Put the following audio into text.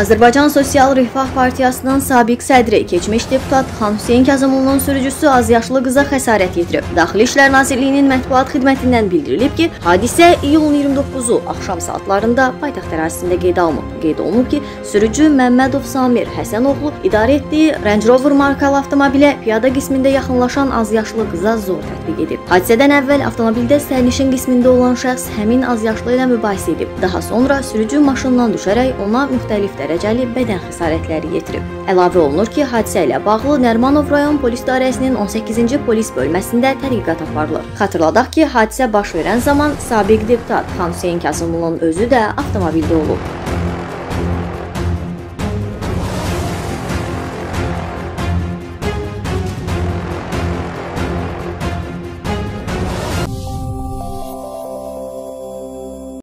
Azərbaycan Sosial Rifah Partiyasının sabiq sədri, keçmiş deputat Xan Hüseyn Kazımlının sürücüsü azyaşlı qıza xəsarət yetirib. Daxili İşlər Nazirliyinin mətbuat xidmətindən bildirilib ki, hadisə iyulun 29-u axşam saatlarında paytaxt ərazisində qeydə alınıb. Qeyd olunub ki, sürücü Məmmədov Samir Həsənoğlu idarə etdiyi Range Rover markalı avtomobilə piyada qismində yaxınlaşan azyaşlı qıza zor tətbiq edib. Hadisədən əvvəl avtomobildə sərnişin qismində olan şəxs həmin azyaşlı ilə mübahisə edib. Daha sonra sürücü maşından düşərək ona müxtəlif dərəcəli bədən xəsarətləri yetirib. Əlavə olunur ki, hadisə ilə bağlı Nərmanov rayon polis idarəsinin 18-ci polis bölməsində tədqiqat aparılır. Xatırladaq ki, hadisə baş verən zaman sabiq deputat Xan Hüseyn Kazımlının özü də avtomobildə olub.